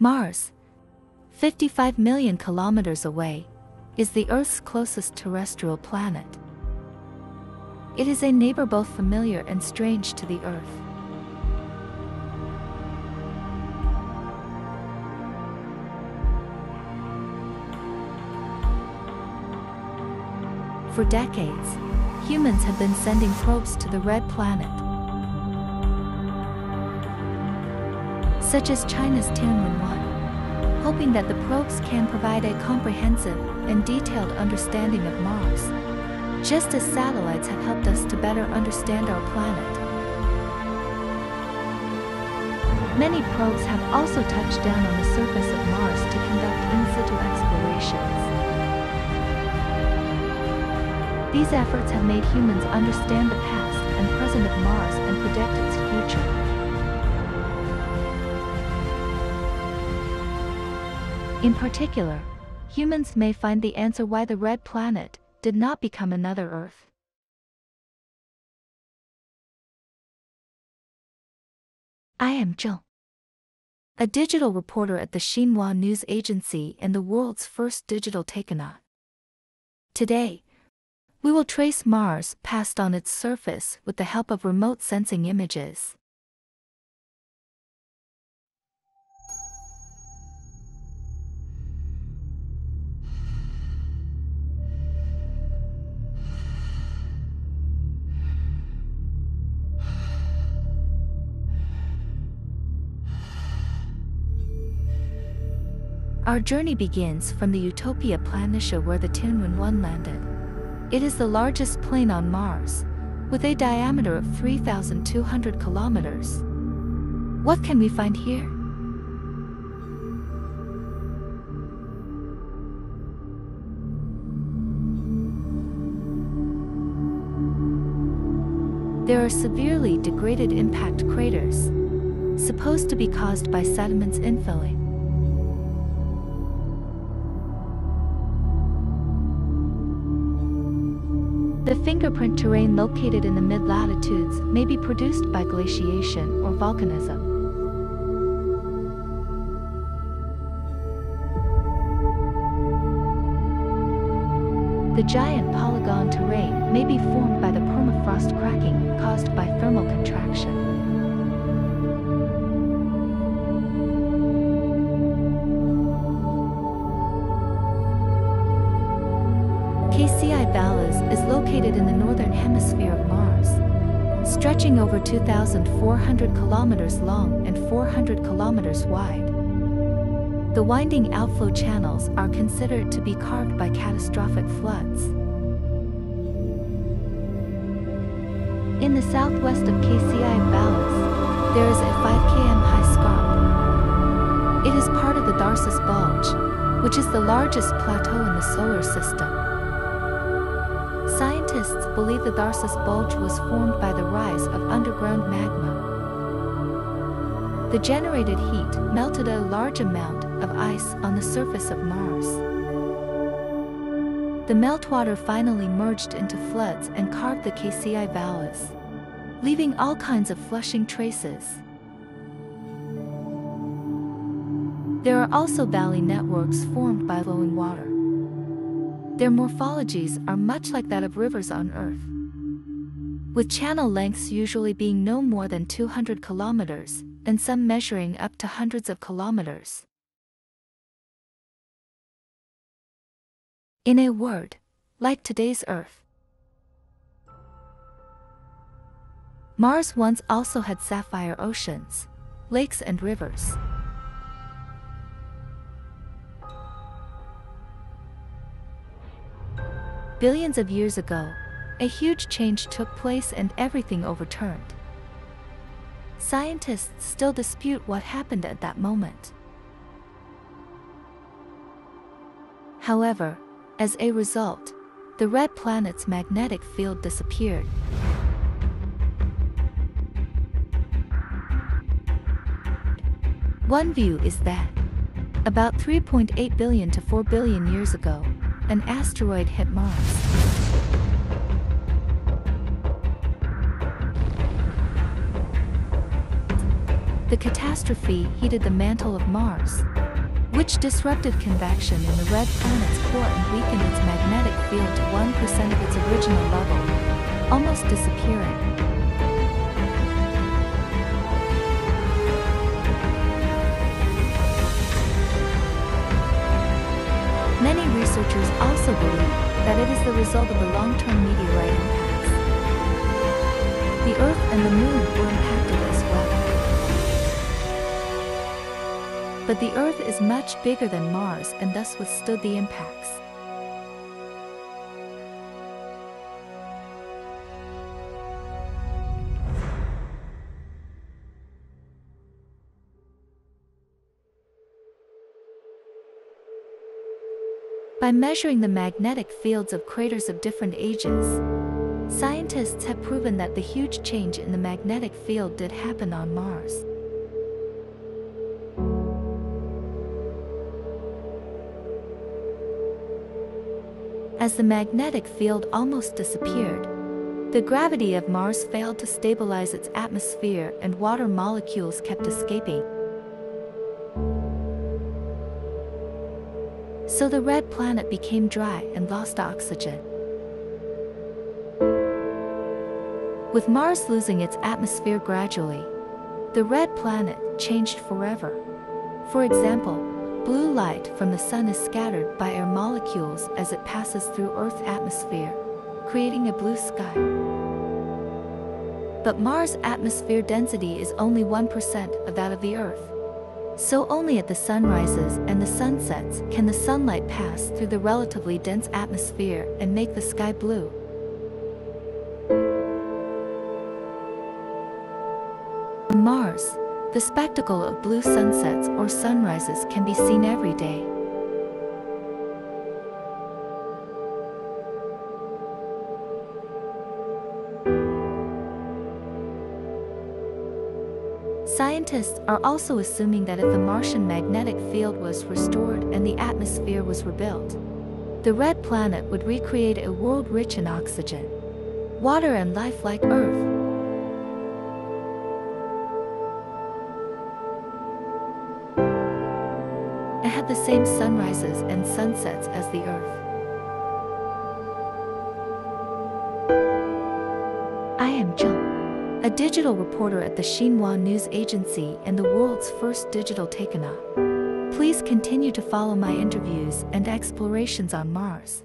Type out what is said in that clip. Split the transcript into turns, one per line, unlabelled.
Mars, 55 million kilometers away, is the Earth's closest terrestrial planet. It is a neighbor both familiar and strange to the Earth. For decades, humans have been sending probes to the red planet. Such as China's Tianwen-1, hoping that the probes can provide a comprehensive and detailed understanding of Mars just as satellites have helped us to better understand our planet. Many probes have also touched down on the surface of Mars to conduct in-situ explorations. These efforts have made humans understand the past and present of Mars and predict its future. In particular, humans may find the answer why the red planet, did not become another Earth. I am Zheng, a digital reporter at the Xinhua News Agency and the world's first digital taikonaut. Today, we will trace Mars past on its surface with the help of remote sensing images. Our journey begins from the Utopia Planitia where the Tianwen-1 landed. It is the largest plain on Mars, with a diameter of 3,200 kilometers. What can we find here? There are severely degraded impact craters, supposed to be caused by sediments infilling. The fingerprint terrain located in the mid-latitudes may be produced by glaciation or volcanism. The giant polygon terrain may be formed by the permafrost cracking caused by thermal contraction. Is located in the northern hemisphere of Mars, stretching over 2,400 kilometers long and 400 kilometers wide. The winding outflow channels are considered to be carved by catastrophic floods. In the southwest of Kasei Valles, there is a 5 km high scarp. It is part of the Tharsis Bulge, which is the largest plateau in the solar system. Scientists believe the Tharsis Bulge was formed by the rise of underground magma. The generated heat melted a large amount of ice on the surface of Mars. The meltwater finally merged into floods and carved the Kasei Valles, leaving all kinds of flushing traces. There are also valley networks formed by flowing water. Their morphologies are much like that of rivers on Earth. With channel lengths usually being no more than 200 kilometers, and some measuring up to hundreds of kilometers. In a word, like today's Earth. Mars once also had sapphire oceans, lakes and rivers. Billions of years ago, a huge change took place and everything overturned. Scientists still dispute what happened at that moment. However, as a result, the red planet's magnetic field disappeared. One view is that, about 3.8 billion to 4 billion years ago, an asteroid hit Mars. The catastrophe heated the mantle of Mars, which disrupted convection in the red planet's core and weakened its magnetic field to 1% of its original level, almost disappearing. Researchers also believe that it is the result of the long-term meteorite impacts. The Earth and the Moon were impacted as well. But the Earth is much bigger than Mars and thus withstood the impacts. By measuring the magnetic fields of craters of different ages, scientists have proven that the huge change in the magnetic field did happen on Mars. As the magnetic field almost disappeared, the gravity of Mars failed to stabilize its atmosphere and water molecules kept escaping. So the red planet became dry and lost oxygen. With Mars losing its atmosphere gradually, the red planet changed forever. For example, blue light from the sun is scattered by air molecules as it passes through Earth's atmosphere, creating a blue sky. But Mars' atmosphere density is only 1% of that of the Earth. So only at the sunrises and the sunsets can the sunlight pass through the relatively dense atmosphere and make the sky blue. On Mars, the spectacle of blue sunsets or sunrises can be seen every day. Scientists are also assuming that if the Martian magnetic field was restored and the atmosphere was rebuilt, the red planet would recreate a world rich in oxygen, water and life like Earth. It had the same sunrises and sunsets as the Earth. I am Jill a digital reporter at the Xinhua News Agency and the world's first digital takeoff. Please continue to follow my interviews and explorations on Mars.